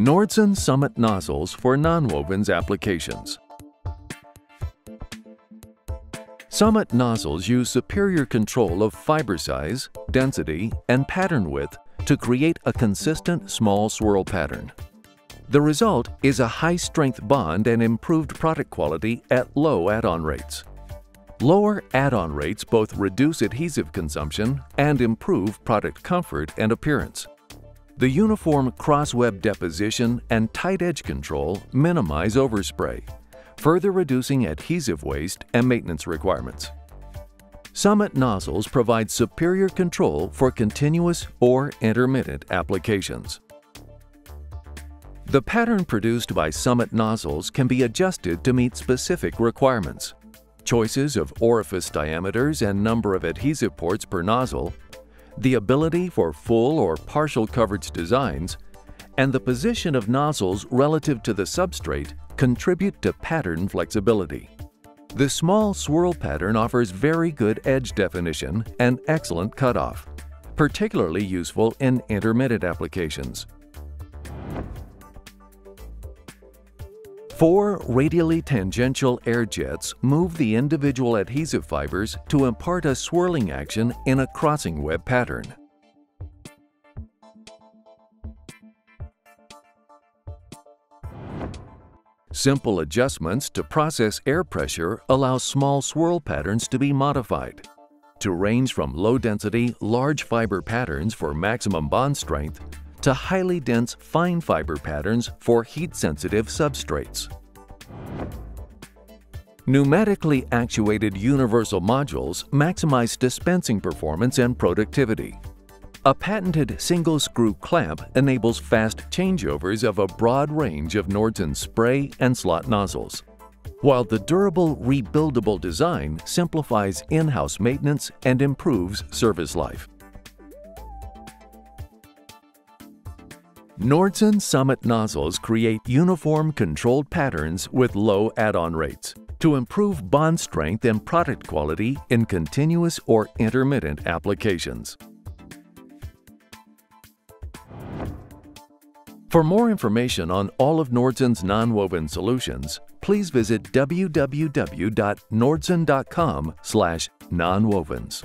Nordson Summit nozzles for nonwovens applications. Summit nozzles use superior control of fiber size, density, and pattern width to create a consistent small swirl pattern. The result is a high-strength bond and improved product quality at low add-on rates. Lower add-on rates both reduce adhesive consumption and improve product comfort and appearance. The uniform cross-web deposition and tight edge control minimize overspray, further reducing adhesive waste and maintenance requirements. Summit nozzles provide superior control for continuous or intermittent applications. The pattern produced by Summit nozzles can be adjusted to meet specific requirements. Choices of orifice diameters and number of adhesive ports per nozzle the ability for full or partial coverage designs, and the position of nozzles relative to the substrate contribute to pattern flexibility. The small swirl pattern offers very good edge definition and excellent cutoff, particularly useful in intermittent applications. Four radially tangential air jets move the individual adhesive fibers to impart a swirling action in a crossing web pattern. Simple adjustments to process air pressure allow small swirl patterns to be modified to range from low-density, large fiber patterns for maximum bond strength to highly dense fine fiber patterns for heat-sensitive substrates. Pneumatically actuated universal modules maximize dispensing performance and productivity. A patented single-screw clamp enables fast changeovers of a broad range of Nordson spray and slot nozzles, while the durable, rebuildable design simplifies in-house maintenance and improves service life. Nordson Summit nozzles create uniform controlled patterns with low add-on rates to improve bond strength and product quality in continuous or intermittent applications. For more information on all of Nordson's nonwoven solutions, please visit www.nordson.com/nonwovens.